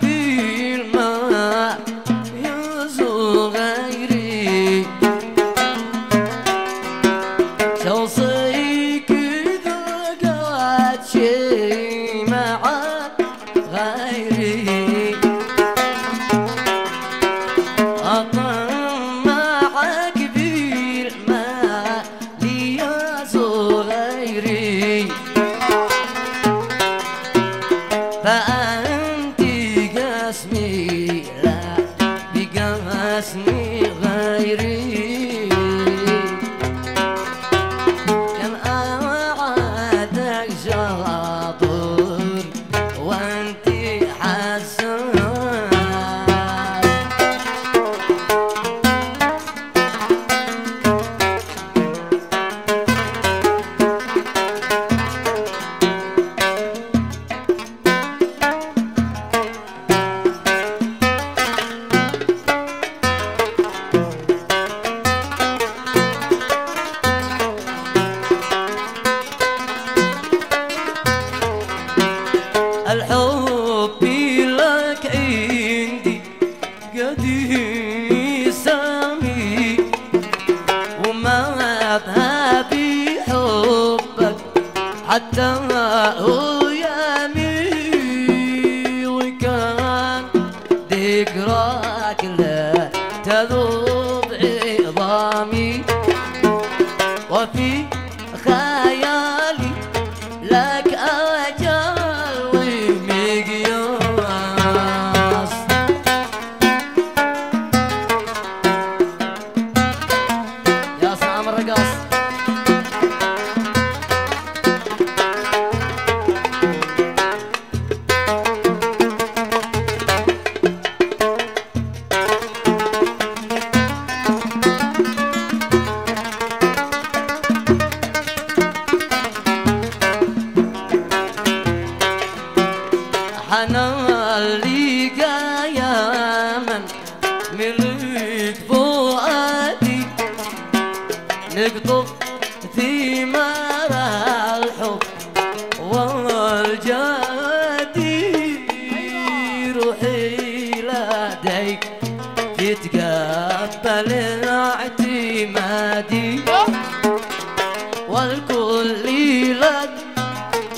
ti.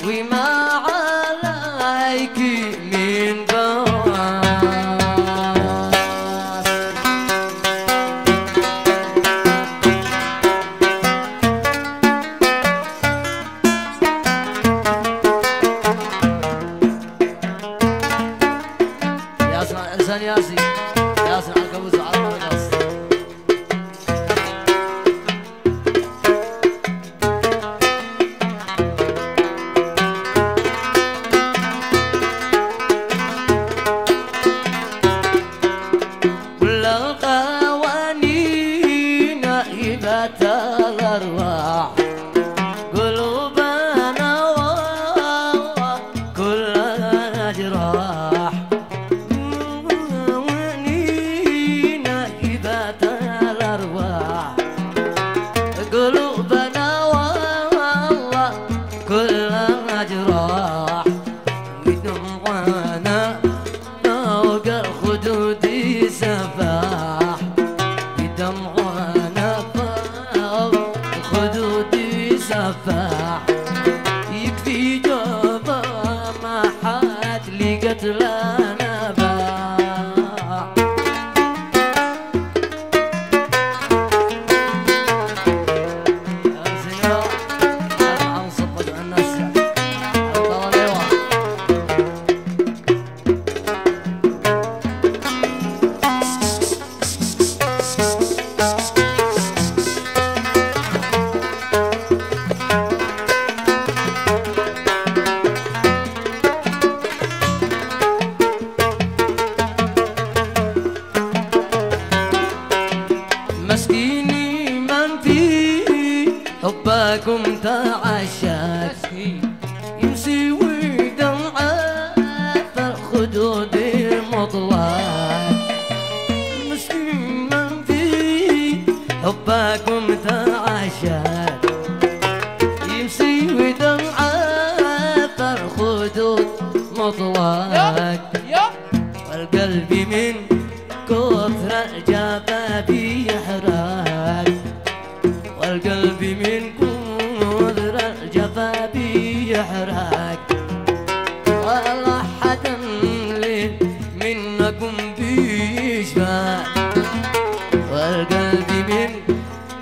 we must.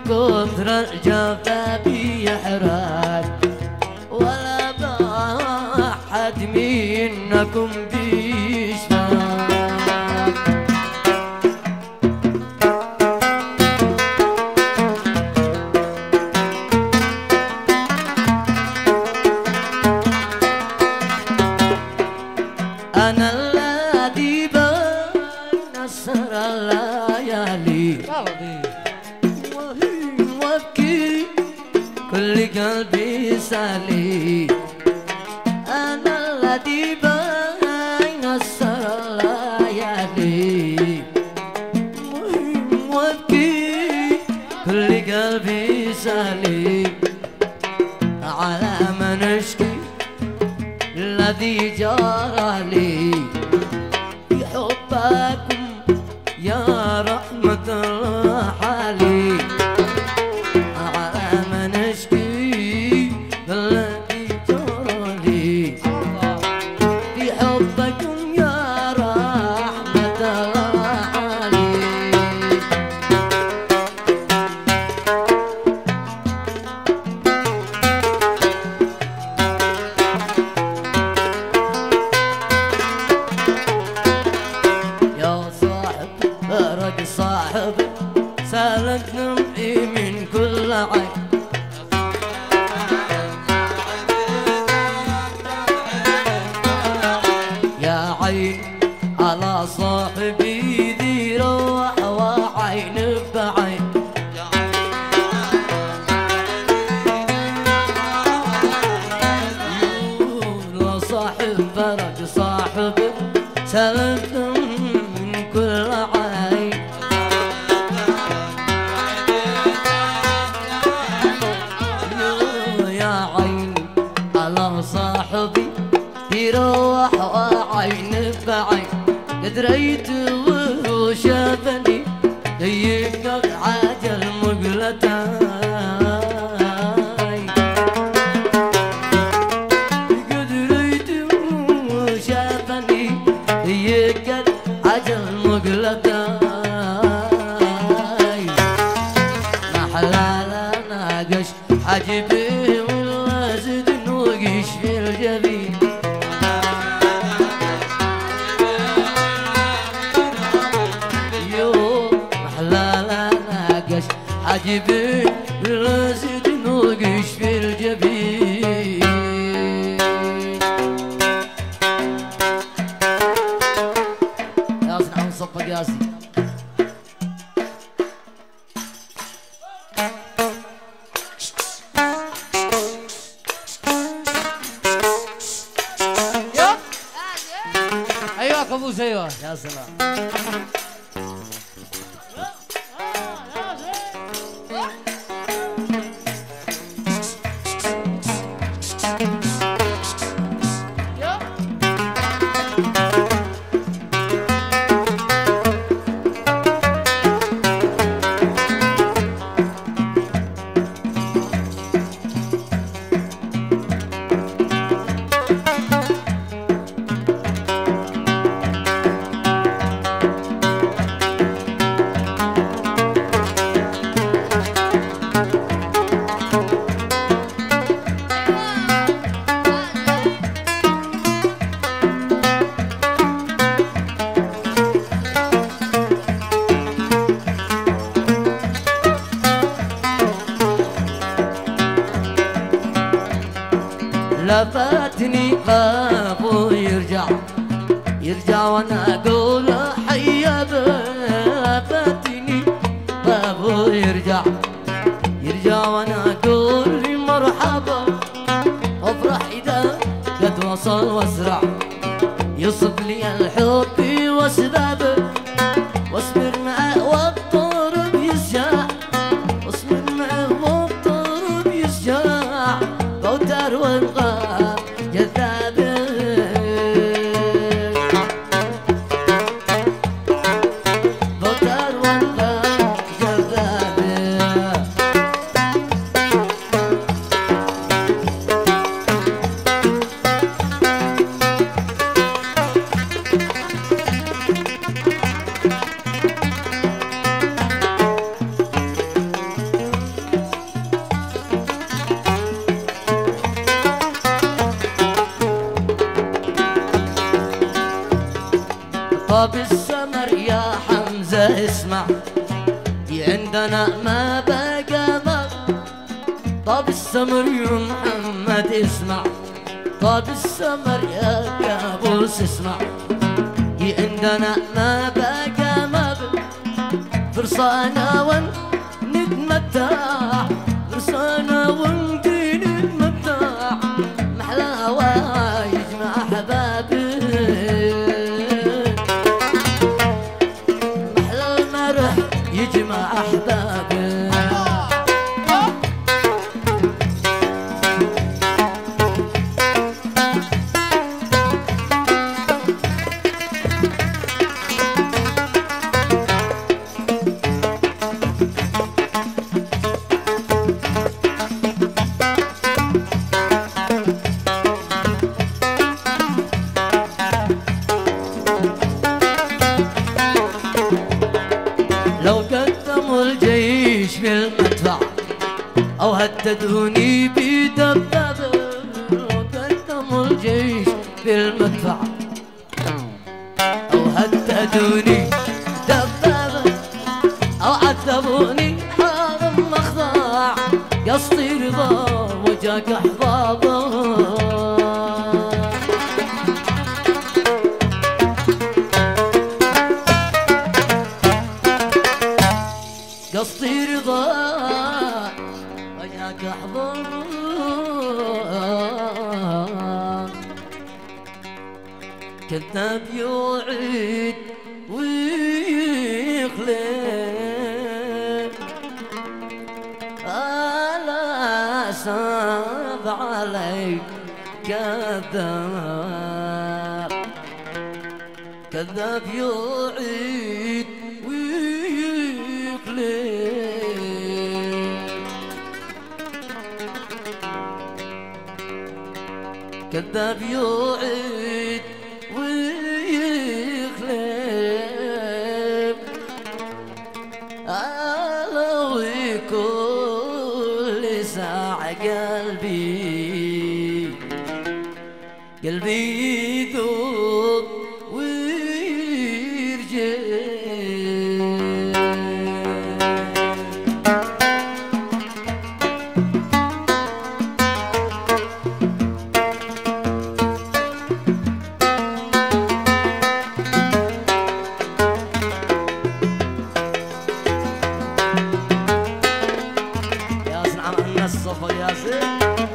كثر الجباب يحرق Tell her ناقش القمر يا كابوس اسمع يندنا ما بقى ما بقى فرصانا ونتمتع. فرصانا ونتمتع. بالقطع أو هددوني بدبابة وقدموا الجيش بالمدفع. أو هددوني دبابة أو عذبوني حرم مخضع قصدي رضا وجاك كذاب يعيد ويقلب. كذاب يعيد الصفا يا زين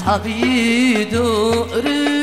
أصحابي دوري.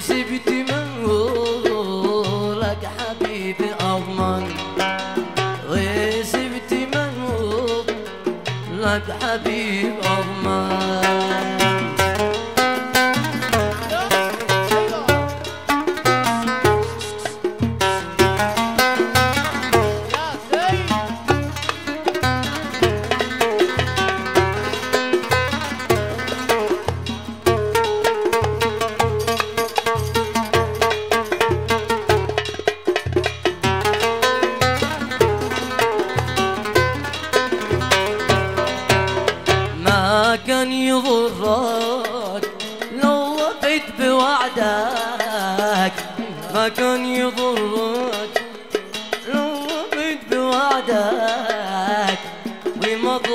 Sempre tem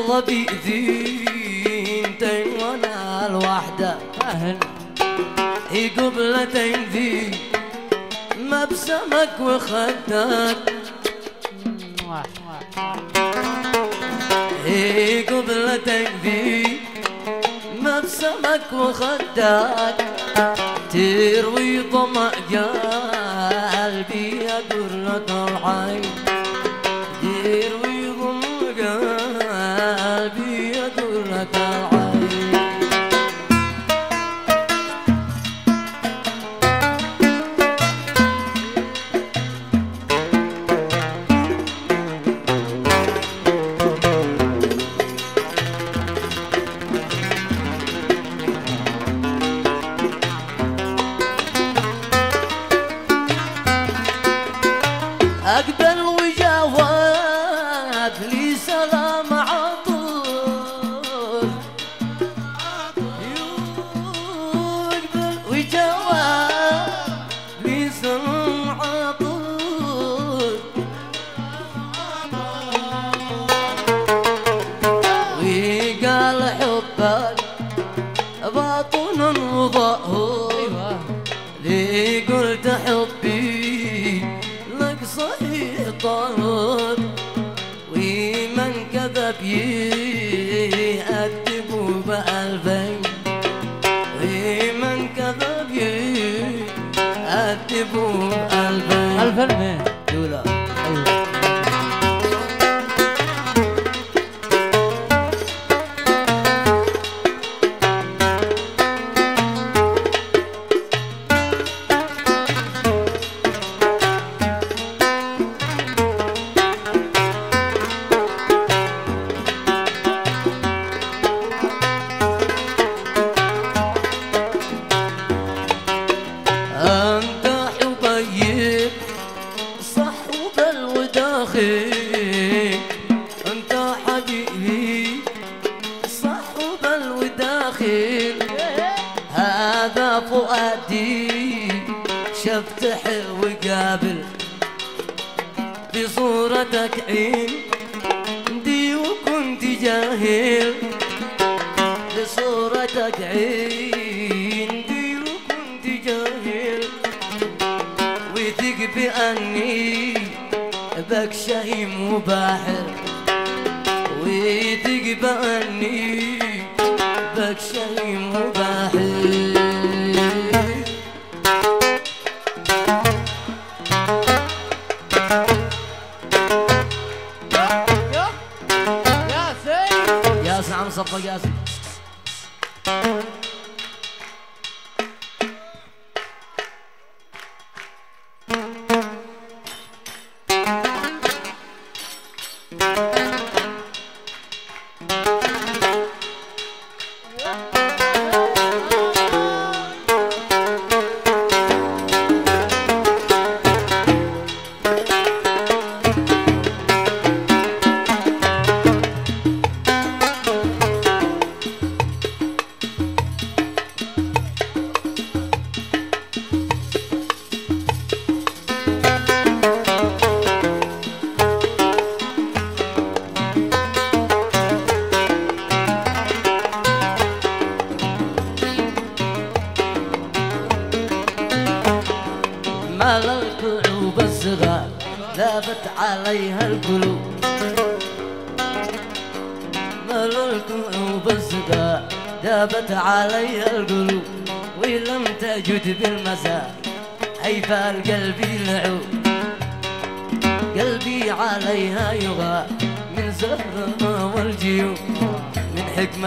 والله بإيدي انتي وأنا الوحدة فهن يقوم ما بسمك وخدك يقوم ما بسمك وخدك تروي طمع قلبي أقول لك العين. تروي أقبل بك شهيم وباحر وثق بأني بك شهيم وباحر يا سيد ياسين عم صفق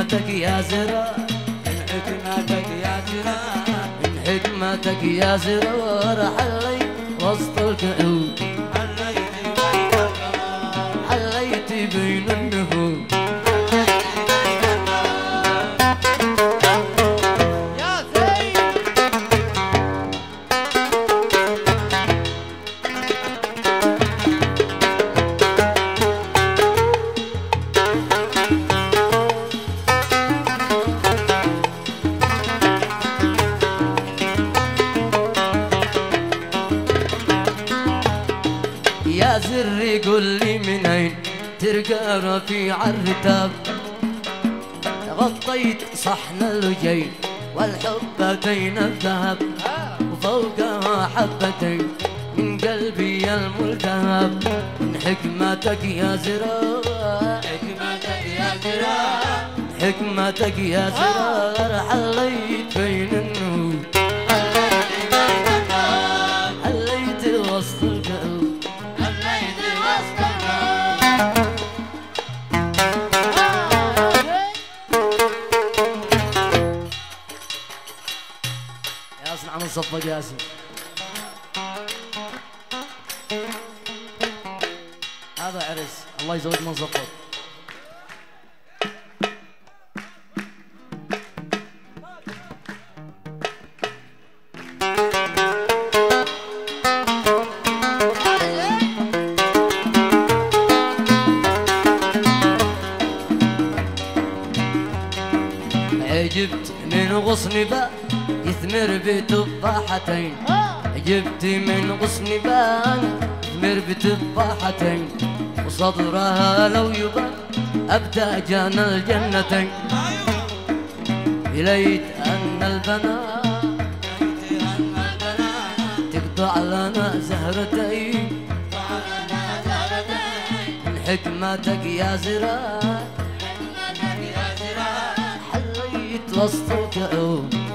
حكمتك يا زرار من حكمتك يا زرار من حكمتك يا زرار حليت وسط الكعوب حليت بين النهوض يا زرار حليت بين النور. حليت القلب. نصفق ياسين هذا عرس. الله يزود من صفق وصدرها لو يبان أبدى جان الجنتين. إليت أن البنات تقطع لنا زهرتين. من حكمتك يا زراع حليت وسط الكعوب